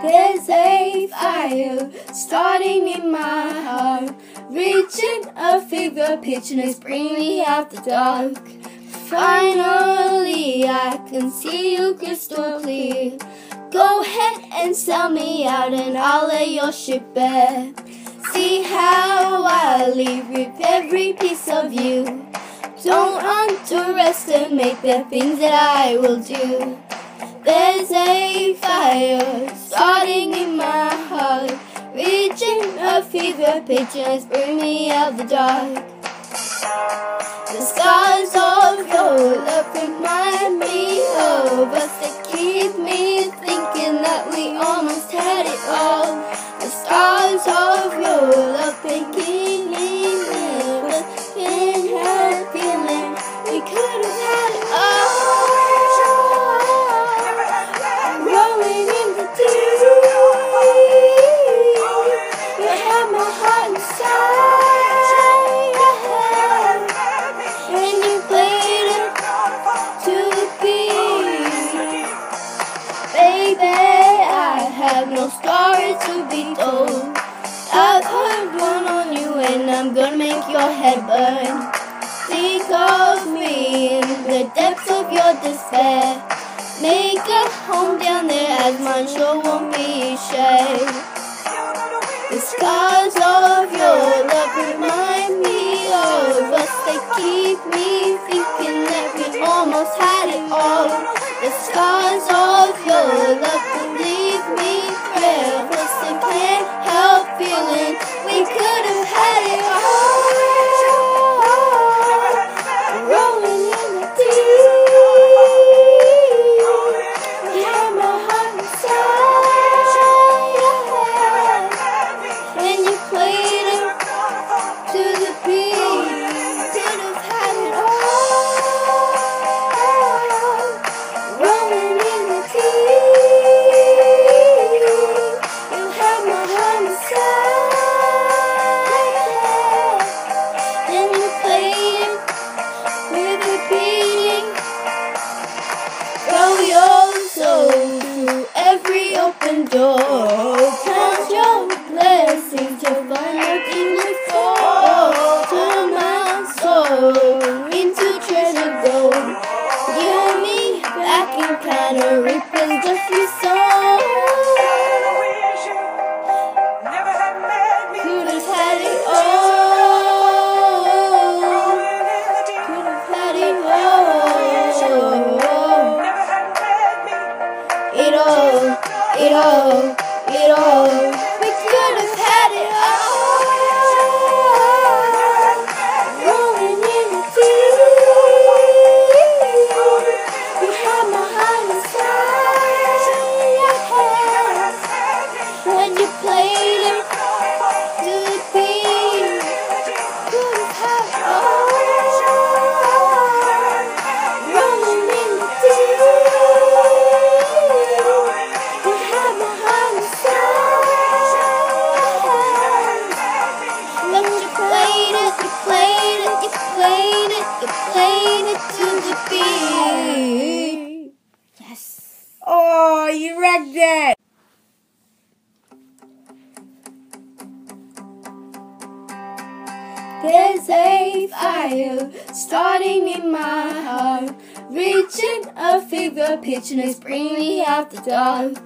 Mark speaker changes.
Speaker 1: There's a fire starting in my heart, reaching a fever pitch and it's bringing me out the dark. Finally, I can see you crystal clear. Go ahead and sell me out, and I'll lay your ship bare. See how I leave with every piece of you. Don't underestimate the things that I will do. There's a fire starting in my heart, reaching a fever pitch and bringing me out the dark. The scars of your love remind me have no story to be told. I've heard one on you, and I'm gonna make your head burn. Think of me in the depths of your despair. Make a home down there as mine sure won't be shared. The scars of your love remind me of us. They keep me thinking that we almost had it all. The scars of your love reaping just you sown. Could have had it all. Could have had it all. It all, it all, it all. We could have had it all. Played it to the beat. Yes.
Speaker 2: Oh, you wrecked it!
Speaker 1: There's a fire starting in my heart, reaching a fever pitch and it's bringing me out the dark.